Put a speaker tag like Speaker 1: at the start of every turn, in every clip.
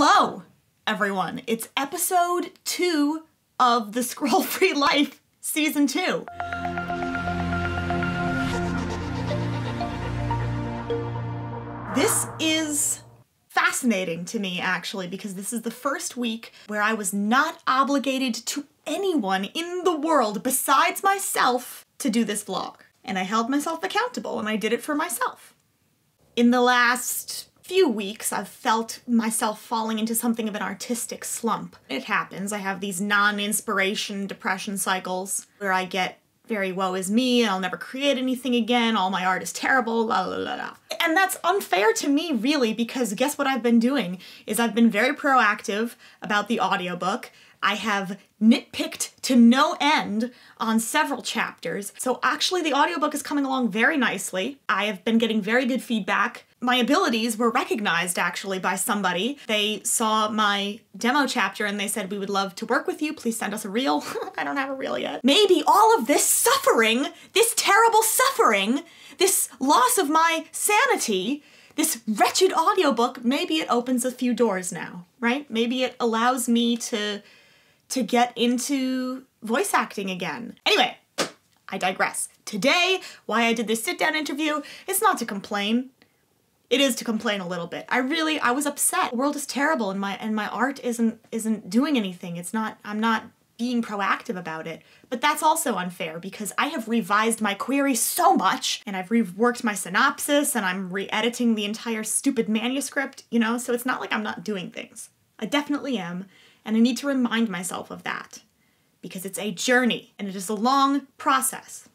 Speaker 1: Hello, everyone. It's episode two of the Scroll Free Life season two. This is fascinating to me, actually, because this is the first week where I was not obligated to anyone in the world besides myself to do this vlog. And I held myself accountable and I did it for myself. In the last few weeks, I've felt myself falling into something of an artistic slump. It happens. I have these non inspiration depression cycles where I get very woe is me, and I'll never create anything again, all my art is terrible, la la la la. And that's unfair to me, really, because guess what I've been doing? Is I've been very proactive about the audiobook. I have nitpicked to no end on several chapters. So actually the audiobook is coming along very nicely. I have been getting very good feedback. My abilities were recognized actually by somebody. They saw my demo chapter and they said, we would love to work with you. Please send us a reel. I don't have a reel yet. Maybe all of this suffering, this terrible suffering, this loss of my sanity, this wretched audiobook, maybe it opens a few doors now, right? Maybe it allows me to to get into voice acting again. Anyway, I digress. Today, why I did this sit down interview is not to complain. It is to complain a little bit. I really I was upset. The world is terrible and my and my art isn't isn't doing anything. It's not I'm not being proactive about it. But that's also unfair because I have revised my query so much and I've reworked my synopsis and I'm re-editing the entire stupid manuscript, you know, so it's not like I'm not doing things. I definitely am and I need to remind myself of that because it's a journey and it is a long process.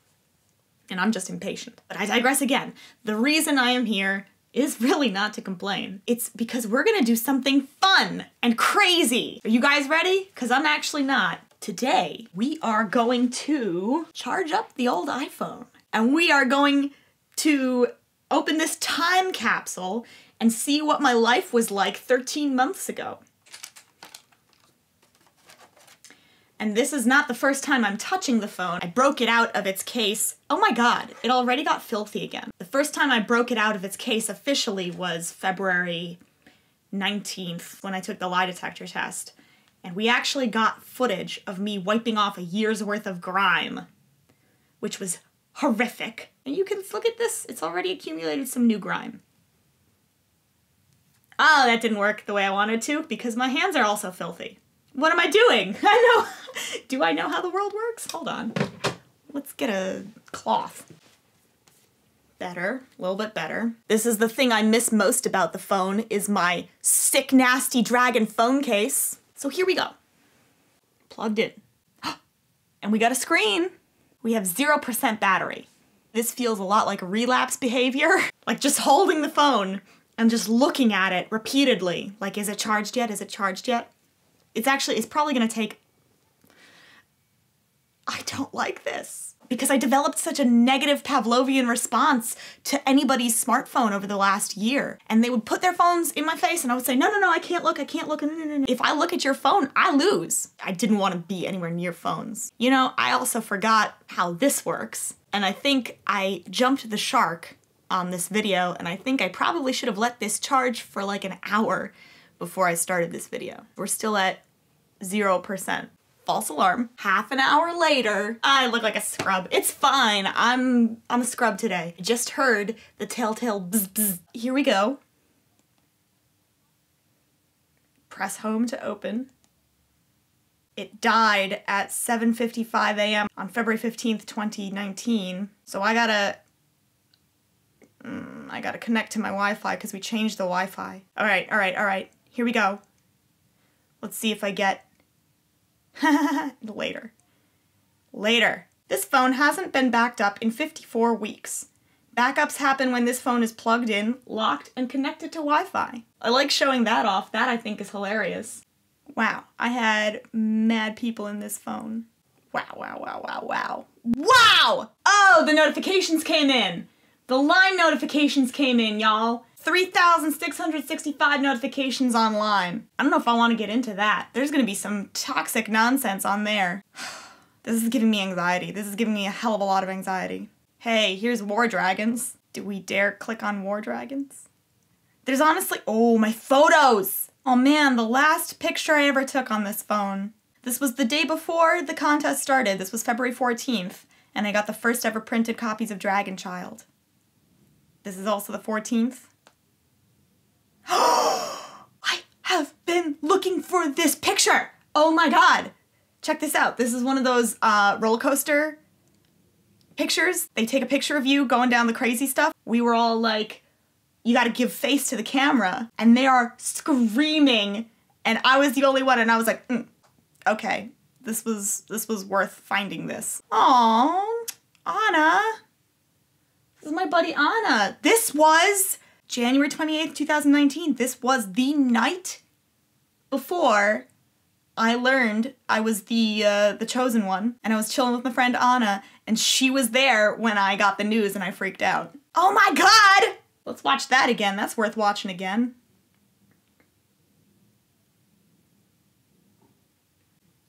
Speaker 1: And I'm just impatient. But I digress again. The reason I am here is really not to complain. It's because we're gonna do something fun and crazy. Are you guys ready? Because I'm actually not. Today, we are going to charge up the old iPhone and we are going to open this time capsule and see what my life was like 13 months ago. And this is not the first time I'm touching the phone. I broke it out of its case. Oh my god, it already got filthy again. The first time I broke it out of its case officially was February 19th when I took the lie detector test. And we actually got footage of me wiping off a year's worth of grime, which was horrific. And you can look at this, it's already accumulated some new grime. Oh, that didn't work the way I wanted to because my hands are also filthy. What am I doing? I know. Do I know how the world works? Hold on. Let's get a cloth. Better, a little bit better. This is the thing I miss most about the phone is my sick nasty dragon phone case. So here we go. Plugged in. And we got a screen. We have 0% battery. This feels a lot like relapse behavior. like just holding the phone and just looking at it repeatedly. Like, is it charged yet? Is it charged yet? It's actually, it's probably gonna take I don't like this because I developed such a negative Pavlovian response to anybody's smartphone over the last year. And they would put their phones in my face and I would say, no, no, no, I can't look, I can't look. No, no, no. If I look at your phone, I lose. I didn't want to be anywhere near phones. You know, I also forgot how this works. And I think I jumped the shark on this video and I think I probably should have let this charge for like an hour before I started this video. We're still at 0% false alarm. Half an hour later, I look like a scrub. It's fine. I'm I'm a scrub today. Just heard the telltale bzz bzz. Here we go. Press home to open. It died at 7:55 a.m. on February 15th, 2019. So I gotta mm, I gotta connect to my Wi-Fi because we changed the Wi-Fi. All right, all right, all right. Here we go. Let's see if I get Later. Later. This phone hasn't been backed up in 54 weeks. Backups happen when this phone is plugged in, locked, and connected to Wi Fi. I like showing that off. That I think is hilarious. Wow, I had mad people in this phone. Wow, wow, wow, wow, wow. Wow! Oh, the notifications came in! The line notifications came in, y'all. 3,665 notifications online. I don't know if I want to get into that. There's gonna be some toxic nonsense on there. this is giving me anxiety. This is giving me a hell of a lot of anxiety. Hey, here's War Dragons. Do we dare click on War Dragons? There's honestly, oh, my photos! Oh man, the last picture I ever took on this phone. This was the day before the contest started. This was February 14th, and I got the first ever printed copies of Dragon Child. This is also the 14th. I have been looking for this picture! Oh my god! Check this out. This is one of those uh, roller coaster pictures. They take a picture of you going down the crazy stuff. We were all like, you gotta give face to the camera. And they are screaming. And I was the only one, and I was like, mm, okay, this was this was worth finding this. Aww, Anna. This is my buddy Anna. This was January 28th, 2019. This was the night before I learned I was the uh, the chosen one, and I was chilling with my friend Anna, and she was there when I got the news, and I freaked out. Oh my god! Let's watch that again. That's worth watching again.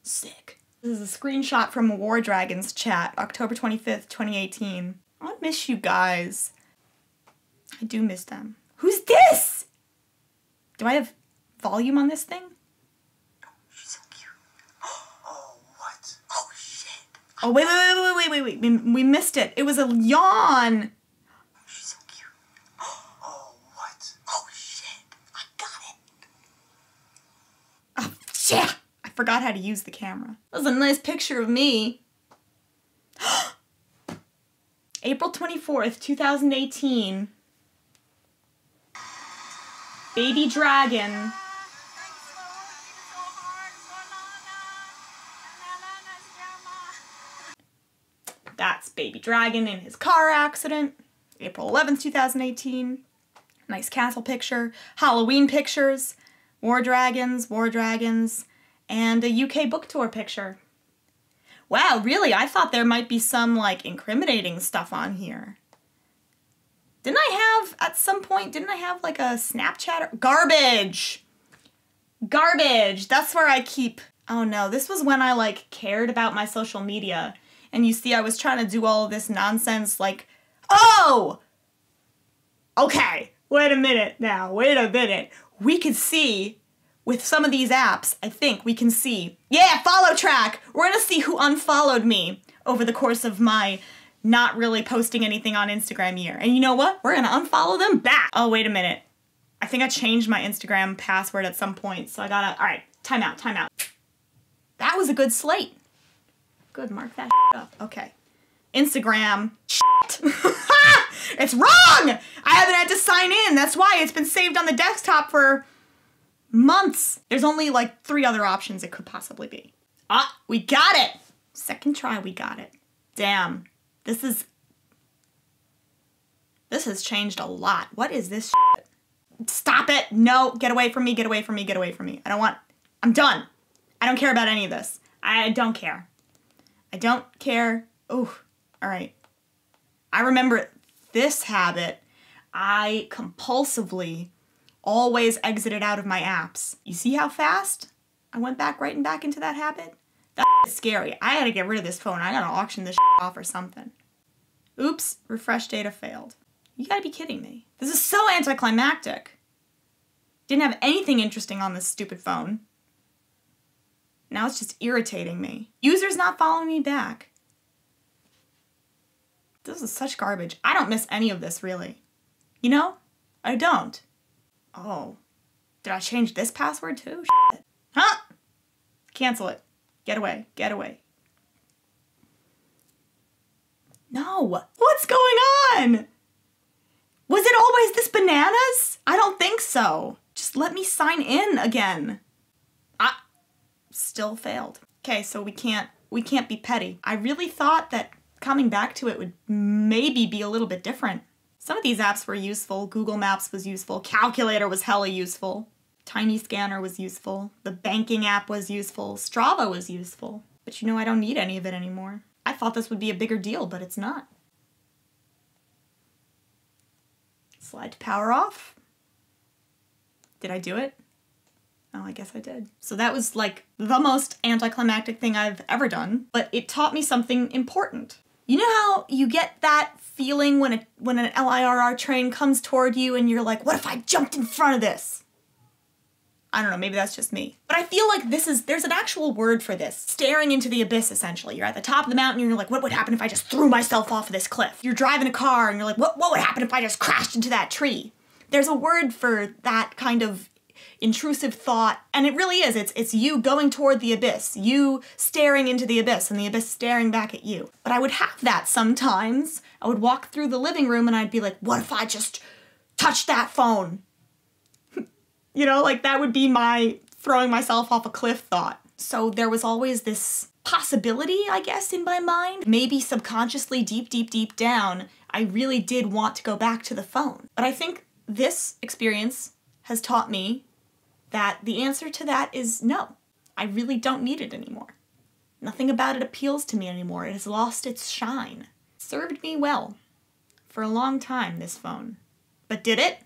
Speaker 1: Sick. This is a screenshot from War Dragons chat, October 25th, 2018. I miss you guys. I do miss them. Who's this? Do I have volume on this thing?
Speaker 2: She's so cute. Oh, what? Oh, shit.
Speaker 1: Oh, wait, wait, wait, wait, wait, wait, wait. We, we missed it. It was a yawn.
Speaker 2: She's so cute. Oh, what? Oh, shit. I got it.
Speaker 1: Oh, shit. I forgot how to use the camera. That was a nice picture of me. April 24th, 2018. Baby Dragon. That's Baby Dragon in his car accident. April 11th, 2018. Nice castle picture. Halloween pictures. War Dragons, War Dragons, and a UK book tour picture. Wow, really? I thought there might be some like incriminating stuff on here. Didn't I have at some point, didn't I have like a Snapchat or garbage? Garbage. That's where I keep Oh no, this was when I like cared about my social media. And you see I was trying to do all this nonsense like, "Oh! Okay, wait a minute now. Wait a minute. We could see with some of these apps, I think we can see. Yeah, follow track. We're gonna see who unfollowed me over the course of my not really posting anything on Instagram year. And you know what? We're gonna unfollow them back. Oh, wait a minute. I think I changed my Instagram password at some point, so I gotta, all right, time out, time out. That was a good slate. Good, mark that up. Okay. Instagram. It's wrong! I haven't had to sign in. That's why it's been saved on the desktop for months. There's only like three other options it could possibly be. Ah, we got it! Second try, we got it. Damn. This is. This has changed a lot. What is this shit? Stop it! No, get away from me, get away from me, get away from me. I don't want. I'm done. I don't care about any of this. I don't care. I don't care. Ooh, alright. I remember this habit. I compulsively always exited out of my apps. You see how fast I went back right and back into that habit? That's scary. I gotta get rid of this phone. I gotta auction this off or something. Oops, refresh data failed. You gotta be kidding me. This is so anticlimactic. Didn't have anything interesting on this stupid phone. Now it's just irritating me. Users not following me back. This is such garbage. I don't miss any of this, really. You know? I don't. Oh. Did I change this password too? Shit. Huh? Cancel it. Get away. Get away. No. What's going on? Was it always this bananas? I don't think so. Just let me sign in again. I still failed. Okay, so we can't we can't be petty. I really thought that coming back to it would maybe be a little bit different. Some of these apps were useful. Google Maps was useful. Calculator was hella useful. Tiny Scanner was useful. The banking app was useful. Strava was useful. But you know, I don't need any of it anymore. I thought this would be a bigger deal, but it's not. Slide to power off. Did I do it? Oh, I guess I did. So that was like the most anticlimactic thing I've ever done, but it taught me something important. You know how you get that feeling when a when an LIRR train comes toward you and you're like, what if I jumped in front of this? I don't know, maybe that's just me. But I feel like this is, there's an actual word for this. Staring into the abyss, essentially. You're at the top of the mountain and you're like, what would happen if I just threw myself off of this cliff? You're driving a car and you're like, what, what would happen if I just crashed into that tree? There's a word for that kind of intrusive thought and it really is it's it's you going toward the abyss you staring into the abyss and the abyss staring back at you but i would have that sometimes i would walk through the living room and i'd be like what if i just touched that phone you know like that would be my throwing myself off a cliff thought so there was always this possibility i guess in my mind maybe subconsciously deep deep deep down i really did want to go back to the phone but i think this experience has taught me that the answer to that is no. I really don't need it anymore. Nothing about it appeals to me anymore. It has lost its shine. Served me well for a long time, this phone. But did it?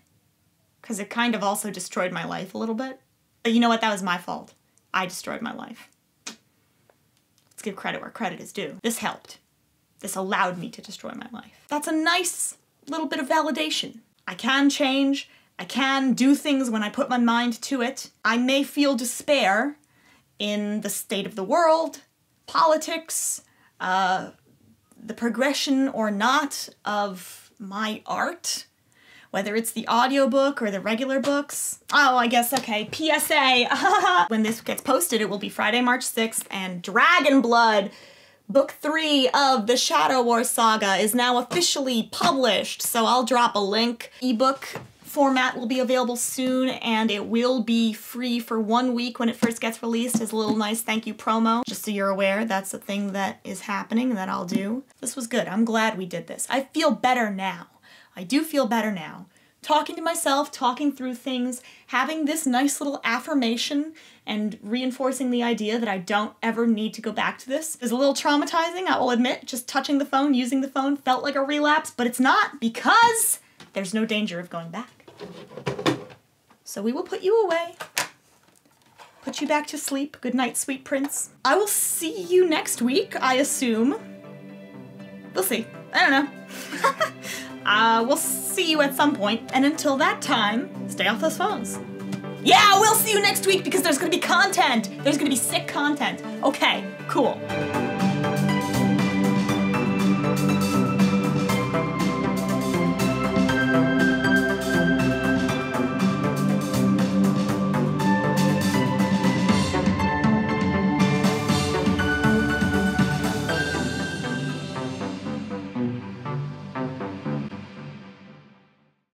Speaker 1: Because it kind of also destroyed my life a little bit. But you know what? That was my fault. I destroyed my life. Let's give credit where credit is due. This helped. This allowed me to destroy my life. That's a nice little bit of validation. I can change. I can do things when I put my mind to it. I may feel despair in the state of the world, politics, uh, the progression or not of my art, whether it's the audiobook or the regular books. Oh, I guess, okay, PSA. when this gets posted, it will be Friday, March 6th, and Dragon Blood. Book three of the Shadow War saga is now officially published, so I'll drop a link. Ebook format will be available soon and it will be free for one week when it first gets released as a little nice thank you promo. Just so you're aware, that's a thing that is happening that I'll do. This was good. I'm glad we did this. I feel better now. I do feel better now. Talking to myself, talking through things, having this nice little affirmation and reinforcing the idea that I don't ever need to go back to this is a little traumatizing, I will admit. Just touching the phone, using the phone felt like a relapse, but it's not because there's no danger of going back. So we will put you away. Put you back to sleep. Good night, sweet prince. I will see you next week, I assume. We'll see. I don't know. uh, we'll see you at some point, and until that time, stay off those phones. Yeah, we'll see you next week because there's gonna be content. There's gonna be sick content. Okay, cool.